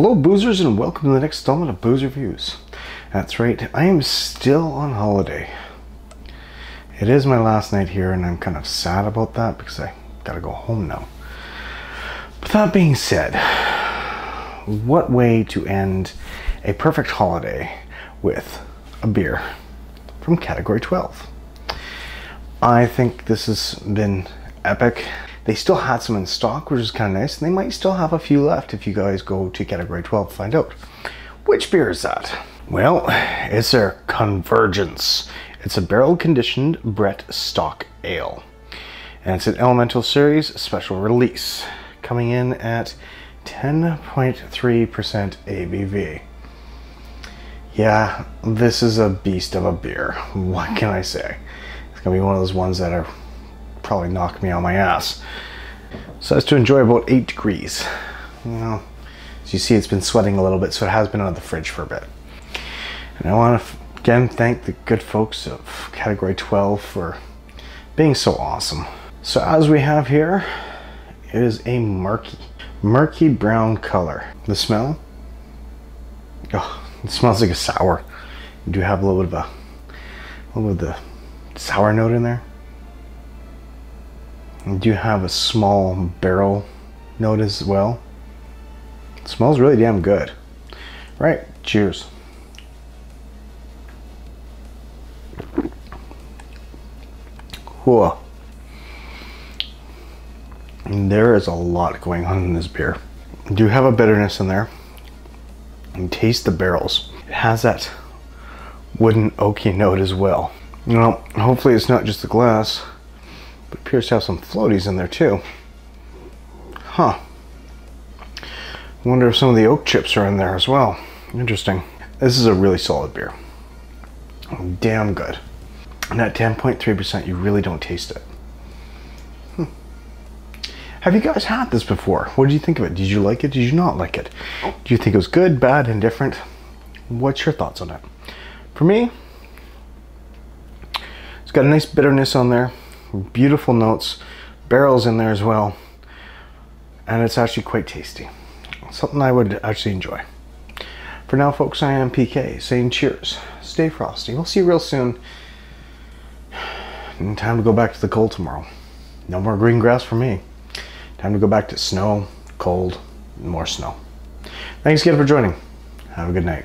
Hello, boozers, and welcome to the next installment of Booze Reviews. That's right, I am still on holiday. It is my last night here, and I'm kind of sad about that because I gotta go home now. But that being said, what way to end a perfect holiday with a beer from Category 12? I think this has been epic. They still had some in stock, which is kind of nice, and they might still have a few left if you guys go to Category 12 to find out. Which beer is that? Well, it's their Convergence. It's a barrel conditioned Brett Stock Ale. And it's an Elemental Series special release, coming in at 10.3% ABV. Yeah, this is a beast of a beer. What can I say? It's gonna be one of those ones that are probably knock me on my ass. So as to enjoy about eight degrees. You know, as you see, it's been sweating a little bit, so it has been out of the fridge for a bit. And I want to again thank the good folks of Category 12 for being so awesome. So as we have here, it is a murky, murky brown color. The smell, oh, it smells like a sour. You do have a little bit of a, a little bit of the sour note in there. Do you do have a small barrel note as well. It smells really damn good. Right, cheers. Whoa. There is a lot going on in this beer. Do you do have a bitterness in there. Taste the barrels. It has that wooden oaky note as well. You know, hopefully it's not just the glass, but appears to have some floaties in there too. Huh. Wonder if some of the oak chips are in there as well. Interesting. This is a really solid beer. Damn good. And at 10.3%, you really don't taste it. Hmm. Have you guys had this before? What did you think of it? Did you like it? Did you not like it? Do you think it was good, bad, indifferent? What's your thoughts on it? For me, it's got a nice bitterness on there, beautiful notes, barrels in there as well, and it's actually quite tasty. Something I would actually enjoy. For now, folks, I am PK saying cheers. Stay frosty. We'll see you real soon. And time to go back to the cold tomorrow. No more green grass for me. Time to go back to snow, cold, more snow. Thanks again for joining. Have a good night.